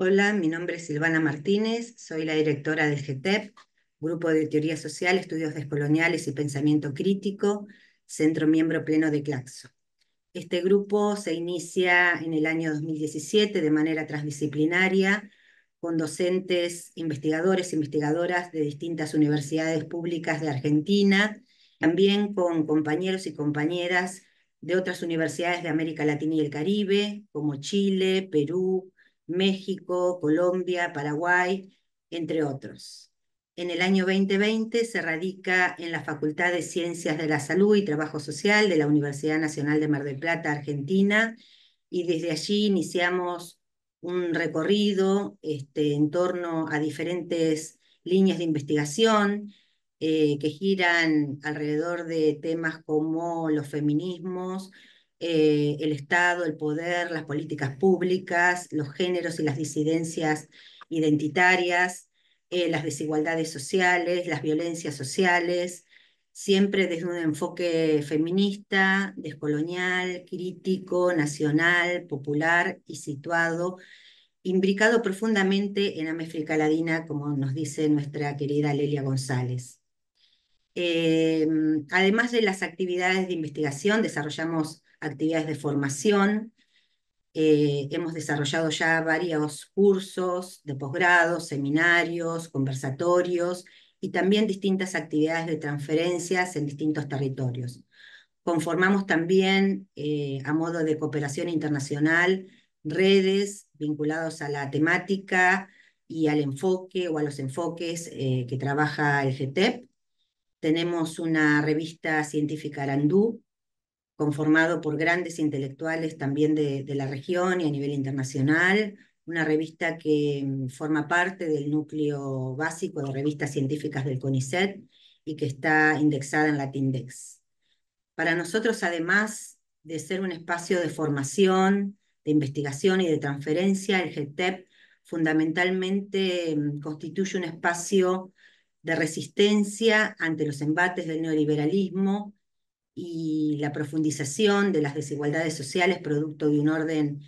Hola, mi nombre es Silvana Martínez, soy la directora del GTEP, Grupo de Teoría Social, Estudios Descoloniales y Pensamiento Crítico, centro miembro pleno de Claxo. Este grupo se inicia en el año 2017 de manera transdisciplinaria con docentes, investigadores, investigadoras de distintas universidades públicas de Argentina, también con compañeros y compañeras de otras universidades de América Latina y el Caribe, como Chile, Perú, México, Colombia, Paraguay, entre otros. En el año 2020 se radica en la Facultad de Ciencias de la Salud y Trabajo Social de la Universidad Nacional de Mar del Plata, Argentina, y desde allí iniciamos un recorrido este, en torno a diferentes líneas de investigación eh, que giran alrededor de temas como los feminismos, eh, el Estado, el poder, las políticas públicas, los géneros y las disidencias identitarias, eh, las desigualdades sociales, las violencias sociales, siempre desde un enfoque feminista, descolonial, crítico, nacional, popular y situado, imbricado profundamente en América Latina, como nos dice nuestra querida Lelia González. Eh, además de las actividades de investigación, desarrollamos actividades de formación. Eh, hemos desarrollado ya varios cursos de posgrado, seminarios, conversatorios y también distintas actividades de transferencias en distintos territorios. Conformamos también, eh, a modo de cooperación internacional, redes vinculadas a la temática y al enfoque o a los enfoques que trabaja el GTEP. Tenemos una revista científica Arandú, conformado por grandes intelectuales también de, la región y a nivel internacional, una revista que mm, forma parte del núcleo básico de revistas científicas del CONICET y que está indexada en Latindex. Para nosotros, además de ser un espacio de formación, de investigación y de transferencia, el GTEP fundamentalmente mm, constituye un espacio de resistencia ante los embates del neoliberalismo y la profundización de las desigualdades sociales producto de un orden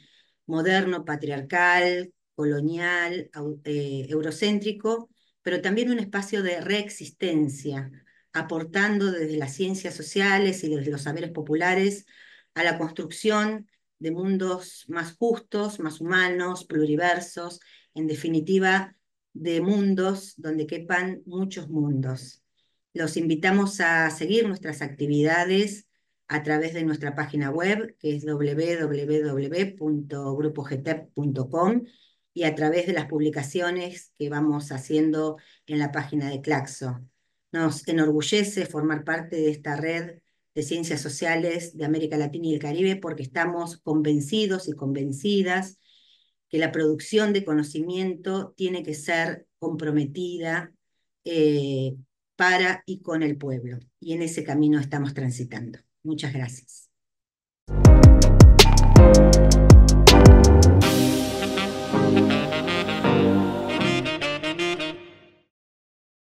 moderno, patriarcal, colonial, eh, eurocéntrico, pero también un espacio de reexistencia, aportando desde las ciencias sociales y desde los saberes populares a la construcción de mundos más justos, más humanos, pluriversos, en definitiva, de mundos donde quepan muchos mundos. Los invitamos a seguir nuestras actividades a través de nuestra página web, que es www.grupogtep.com, y a través de las publicaciones que vamos haciendo en la página de Claxo. Nos enorgullece formar parte de esta red de ciencias sociales de América Latina y el Caribe porque estamos convencidos y convencidas que la producción de conocimiento tiene que ser comprometida eh, para y con el pueblo. Y en ese camino estamos transitando. Muchas gracias.